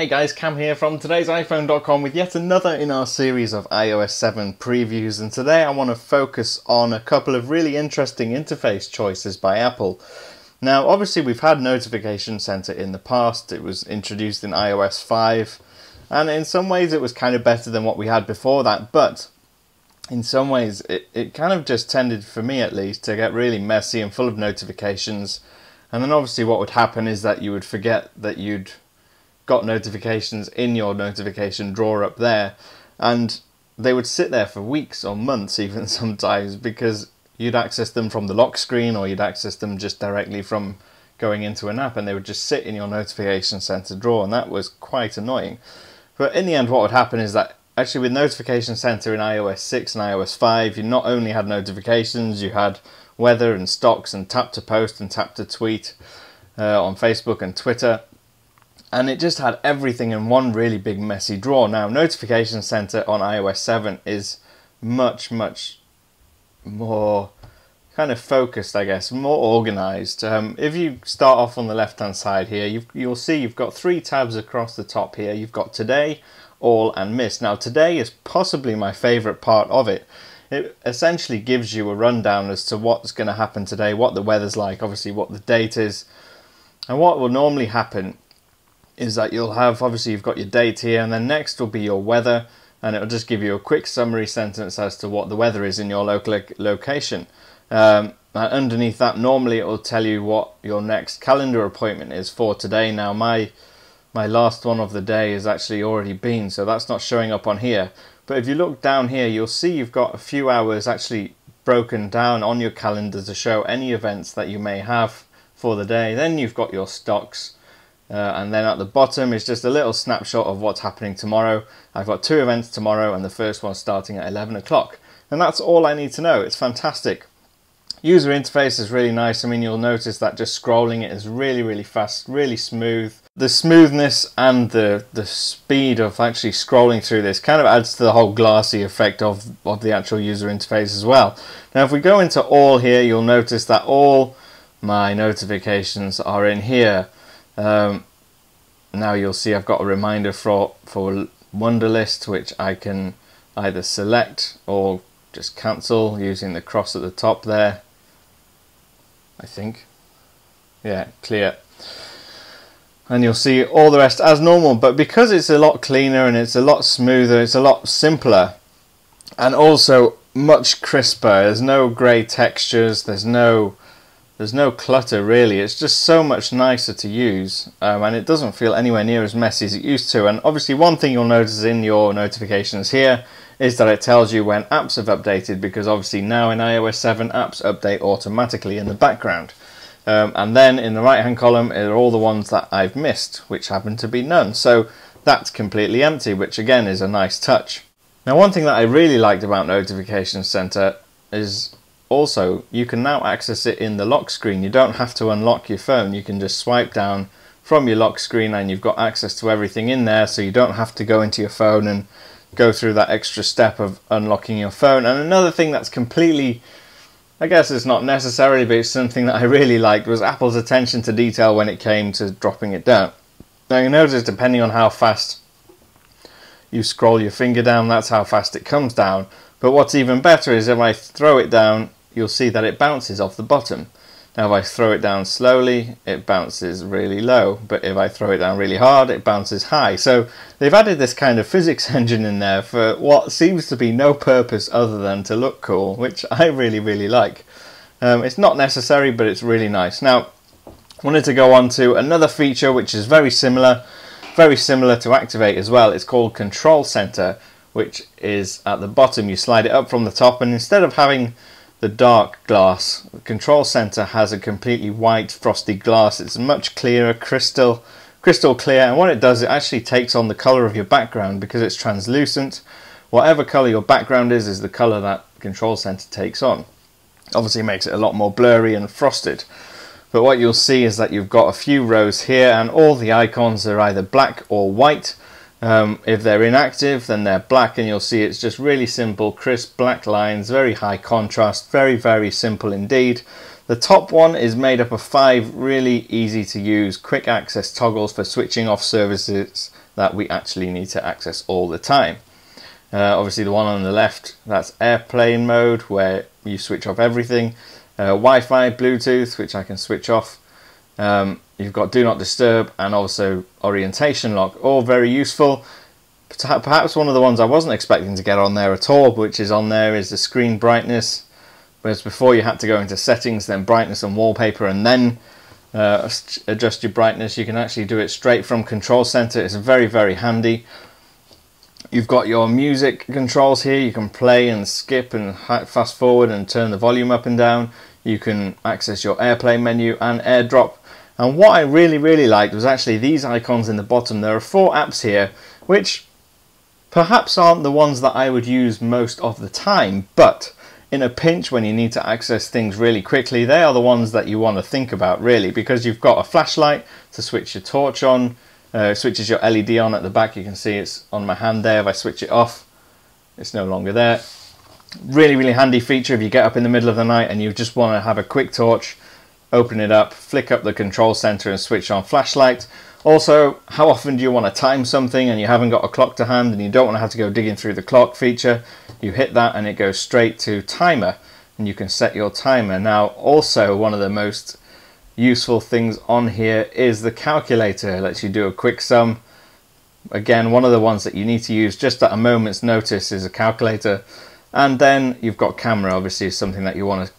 Hey guys, Cam here from TodaysiPhone.com with yet another in our series of iOS 7 previews and today I want to focus on a couple of really interesting interface choices by Apple. Now obviously we've had Notification Center in the past, it was introduced in iOS 5 and in some ways it was kind of better than what we had before that but in some ways it, it kind of just tended, for me at least, to get really messy and full of notifications and then obviously what would happen is that you would forget that you'd got notifications in your notification drawer up there and they would sit there for weeks or months even sometimes because you'd access them from the lock screen or you'd access them just directly from going into an app and they would just sit in your notification center drawer and that was quite annoying. But in the end what would happen is that actually with notification center in iOS 6 and iOS 5 you not only had notifications you had weather and stocks and tap to post and tap to tweet uh, on Facebook and Twitter and it just had everything in one really big messy drawer. Now, Notification Center on iOS 7 is much, much more kind of focused, I guess, more organized. Um, if you start off on the left hand side here, you will see you've got three tabs across the top here. You've got Today, All, and Miss. Now, Today is possibly my favorite part of it. It essentially gives you a rundown as to what's going to happen today, what the weather's like, obviously, what the date is. And what will normally happen is that you'll have obviously you've got your date here and then next will be your weather and it'll just give you a quick summary sentence as to what the weather is in your local location. Um, and underneath that normally it will tell you what your next calendar appointment is for today. Now my my last one of the day has actually already been so that's not showing up on here. But if you look down here you'll see you've got a few hours actually broken down on your calendar to show any events that you may have for the day. Then you've got your stocks uh, and then at the bottom is just a little snapshot of what's happening tomorrow. I've got two events tomorrow and the first one starting at 11 o'clock. And that's all I need to know. It's fantastic. User interface is really nice. I mean, you'll notice that just scrolling it is really, really fast, really smooth. The smoothness and the, the speed of actually scrolling through this kind of adds to the whole glassy effect of, of the actual user interface as well. Now, if we go into all here, you'll notice that all my notifications are in here. Um, now you'll see I've got a reminder for, for Wunderlist which I can either select or just cancel using the cross at the top there. I think. Yeah, clear. And you'll see all the rest as normal, but because it's a lot cleaner and it's a lot smoother, it's a lot simpler, and also much crisper. There's no grey textures, there's no there's no clutter really. It's just so much nicer to use um, and it doesn't feel anywhere near as messy as it used to. And obviously one thing you'll notice in your notifications here is that it tells you when apps have updated because obviously now in iOS 7 apps update automatically in the background. Um, and then in the right hand column are all the ones that I've missed which happen to be none. So that's completely empty which again is a nice touch. Now one thing that I really liked about Notification Center is also, you can now access it in the lock screen. You don't have to unlock your phone. You can just swipe down from your lock screen and you've got access to everything in there so you don't have to go into your phone and go through that extra step of unlocking your phone. And another thing that's completely, I guess it's not necessarily, but it's something that I really liked was Apple's attention to detail when it came to dropping it down. Now you notice depending on how fast you scroll your finger down, that's how fast it comes down. But what's even better is if I throw it down you'll see that it bounces off the bottom. Now if I throw it down slowly, it bounces really low, but if I throw it down really hard, it bounces high. So they've added this kind of physics engine in there for what seems to be no purpose other than to look cool, which I really, really like. Um, it's not necessary, but it's really nice. Now, wanted to go on to another feature which is very similar, very similar to Activate as well. It's called Control Center, which is at the bottom. You slide it up from the top, and instead of having the dark glass. The control center has a completely white frosty glass. It's much clearer, crystal, crystal clear. And what it does, it actually takes on the color of your background because it's translucent. Whatever color your background is, is the color that control center takes on. Obviously, makes it a lot more blurry and frosted. But what you'll see is that you've got a few rows here, and all the icons are either black or white. Um, if they're inactive, then they're black, and you'll see it's just really simple, crisp black lines, very high contrast, very, very simple indeed. The top one is made up of five really easy to use quick access toggles for switching off services that we actually need to access all the time. Uh, obviously, the one on the left, that's airplane mode, where you switch off everything. Uh, Wi-Fi, Bluetooth, which I can switch off. Um, you've got Do Not Disturb and also Orientation Lock, all very useful. Perhaps one of the ones I wasn't expecting to get on there at all, which is on there, is the screen brightness. Whereas before you had to go into settings, then brightness and wallpaper, and then uh, adjust your brightness. You can actually do it straight from Control Center. It's very, very handy. You've got your music controls here. You can play and skip and fast forward and turn the volume up and down. You can access your AirPlay menu and AirDrop. And what I really, really liked was actually these icons in the bottom. There are four apps here, which perhaps aren't the ones that I would use most of the time, but in a pinch when you need to access things really quickly, they are the ones that you want to think about really because you've got a flashlight to switch your torch on, uh, switches your LED on at the back. You can see it's on my hand there. If I switch it off, it's no longer there. Really, really handy feature if you get up in the middle of the night and you just want to have a quick torch, open it up, flick up the control center and switch on flashlight. Also, how often do you want to time something and you haven't got a clock to hand and you don't want to have to go digging through the clock feature? You hit that and it goes straight to timer and you can set your timer. Now, also one of the most useful things on here is the calculator. It lets you do a quick sum. Again, one of the ones that you need to use just at a moment's notice is a calculator. And then you've got camera, obviously, is something that you want to,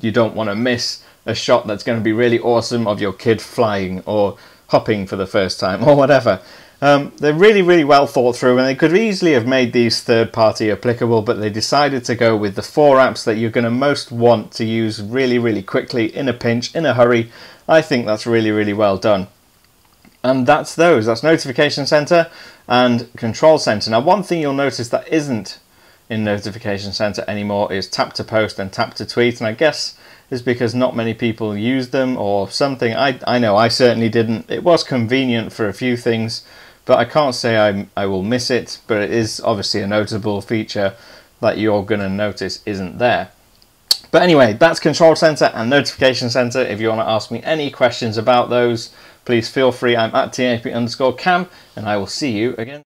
you don't want to miss a shot that's going to be really awesome of your kid flying or hopping for the first time or whatever. Um, they're really, really well thought through, and they could easily have made these third party applicable, but they decided to go with the four apps that you're going to most want to use really, really quickly in a pinch, in a hurry. I think that's really, really well done. And that's those. That's Notification Center and Control Center. Now, one thing you'll notice that isn't in Notification Center anymore is tap to post and tap to tweet, and I guess is because not many people use them or something. I, I know I certainly didn't. It was convenient for a few things, but I can't say I, I will miss it. But it is obviously a notable feature that you're going to notice isn't there. But anyway, that's Control Center and Notification Center. If you want to ask me any questions about those, please feel free. I'm at TAP underscore cam, and I will see you again.